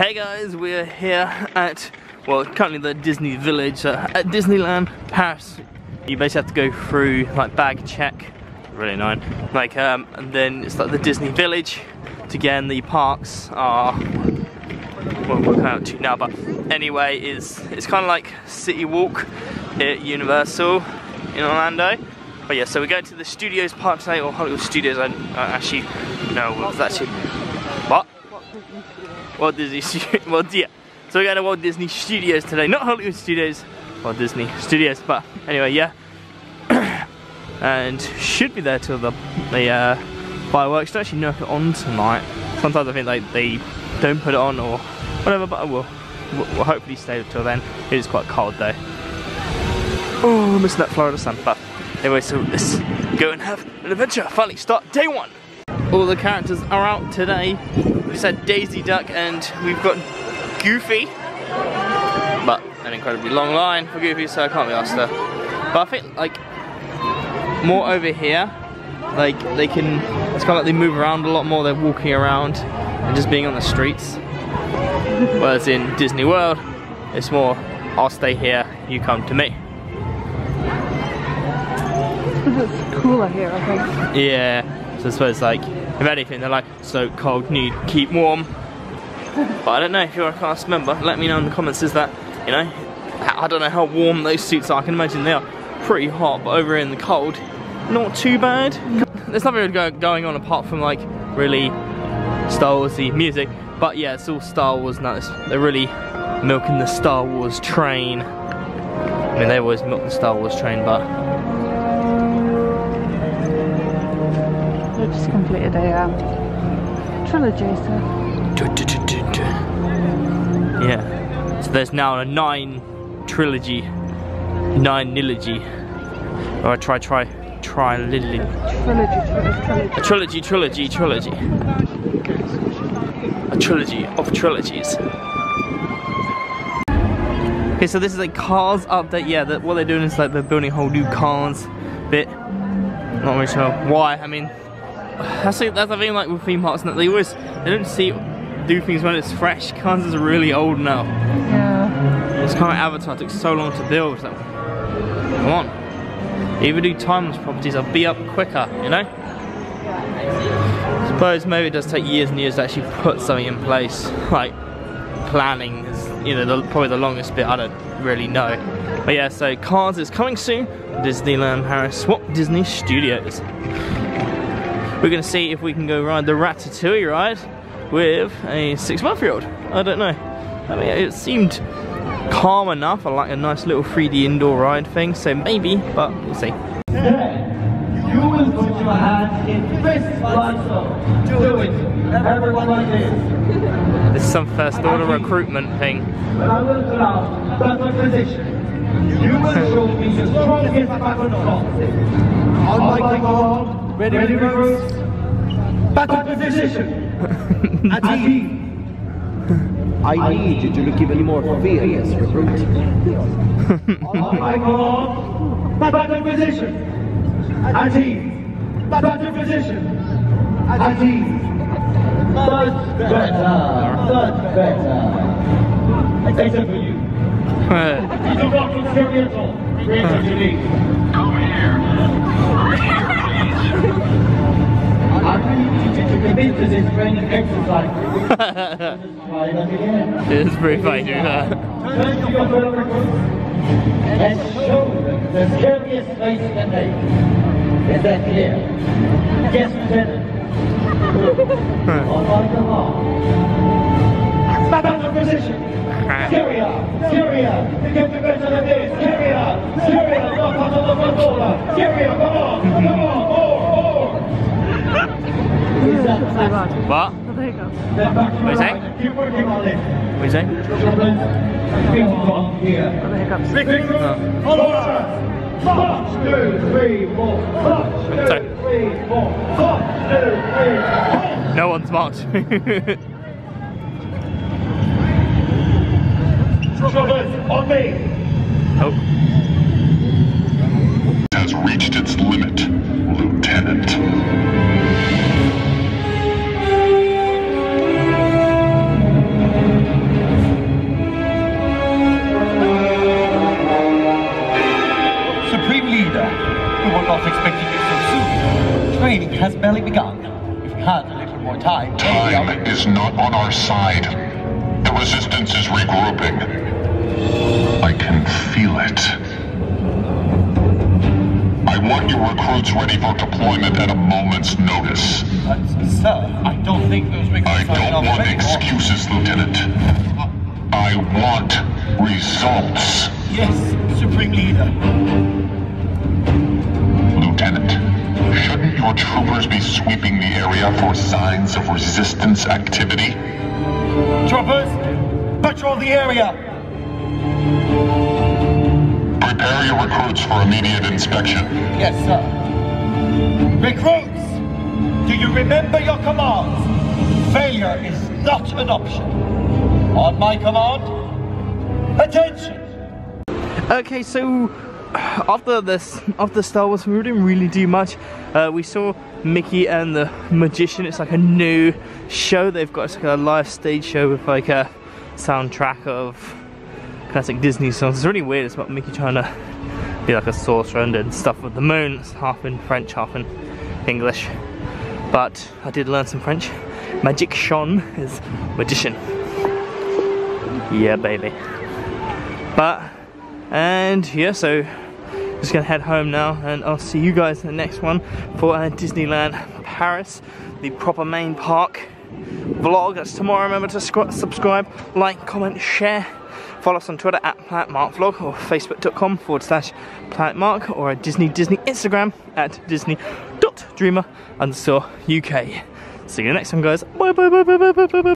Hey guys, we're here at, well, currently the Disney Village uh, at Disneyland Paris. You basically have to go through like bag check, really annoying. Like, um, and then it's like the Disney Village to get in the parks are, well, we're out to now, but anyway, is it's kind of like CityWalk at Universal in Orlando. But yeah, so we're going to the Studios Park today, or Hollywood Studios, I, I actually, no, what's actually, what? Walt Disney Studios. Well, yeah. So we're going to Walt Disney Studios today, not Hollywood Studios, Walt Disney Studios. But anyway, yeah. and should be there till the the uh, fireworks. Don't actually know if it's on tonight. Sometimes I think like they don't put it on or whatever. But I will. We'll hopefully stay till then. It is quite cold though. Oh, I'm missing that Florida sun. But anyway, so let's go and have an adventure. Finally, start day one. All the characters are out today. We just had Daisy Duck and we've got Goofy. But an incredibly long line for Goofy, so I can't be asked her. But I think like more over here, like they can, it's kind of like they move around a lot more. They're walking around and just being on the streets. Whereas in Disney World, it's more, I'll stay here, you come to me. It's cooler here, I think. Yeah, so I suppose like, if anything, they're like, so cold, need keep warm. But I don't know if you're a cast member, let me know in the comments, is that, you know, I don't know how warm those suits are, I can imagine they are pretty hot, but over in the cold, not too bad. There's nothing really going on apart from like, really Star Warsy music. But yeah, it's all Star Wars now, they're really milking the Star Wars train. I mean, they always milk the Star Wars train, but completed a um, trilogy, so Yeah. So there's now a nine trilogy, nine nilogy, or a try try try lily. trilogy, trilogy, A trilogy, trilogy, trilogy. A trilogy of trilogies. Okay, so this is a cars update. Yeah, that what they're doing is like they're building a whole new cars bit. Not really sure why. I mean, that's the, that's the thing like with theme parks that they always they don't see do things when it's fresh. Cars is really old now. Yeah. It's kind of Avatar took so long to build. So, come on. Either do timeless properties or be up quicker, you know? I Suppose maybe it does take years and years to actually put something in place. Like planning is, you know, the, probably the longest bit. I don't really know. But yeah, so Cars is coming soon. Disneyland Paris, Walt Disney Studios. We're gonna see if we can go ride the Ratatouille ride with a six-month-year-old. I don't know. I mean, it seemed calm enough. I like a nice little 3D indoor ride thing, so maybe, but we'll see. Today, you will put your hand in fist like so. Do it. Everyone like this. This is some first order recruitment thing. I will pull out battle position, you will show me the strongest battle shot. On my command, ready, ready, ready. Battle position. At ease. I need you to give me more furious recruit. On my command, battle position. At ease. Battle position. At ease. Much better. Much better. Except for you. You do not contribute at all. Creative unique. I really to commit to this training exercise. Again. it's pretty funny doing that. Turn to your and show the scariest face in the name. Is that clear? Yes, my command. Battle position. Syria! Syria! You get the better than this! Syria! Syria! Knock out of the front border! Syria, come on! Come on! Is? What? Oh, there you go. Then back to What is the that? right. Keep working on it. What are you saying? Big. Oh, the hiccups. Big big Oh. Follow us. One, two, three, four. One, Sorry. two, three, four. One, two, three, four. No one's marked. Troopers, on me. oh. Time. Time is not on our side. The resistance is regrouping. I can feel it. I want your recruits ready for deployment at a moment's notice. But, sir, I don't think those I recruits are don't want excuses, Lieutenant. I want results. Yes, Supreme Leader. Lieutenant, your troopers be sweeping the area for signs of resistance activity? Troopers, patrol the area. Prepare your recruits for immediate inspection. Yes, sir. Recruits, do you remember your commands? Failure is not an option. On my command, attention! Okay, so after this, after Star Wars, we didn't really do much. Uh, we saw Mickey and the Magician. It's like a new show they've got. It's like a live stage show with like a soundtrack of classic Disney songs. It's really weird. It's about Mickey trying to be like a sorcerer and stuff with the moon. It's half in French, half in English. But I did learn some French. Magicien is magician. Yeah, baby. But and yeah, so just gonna head home now, and I'll see you guys in the next one for uh, Disneyland Paris, the proper main park vlog. That's tomorrow. Remember to subscribe, like, comment, share. Follow us on Twitter at PlanetMarkVlog or Facebook.com forward slash PlanetMark or at Disney Disney Instagram at Disney.Dreamer underscore UK. See you next time, guys. Bye bye bye bye bye bye bye.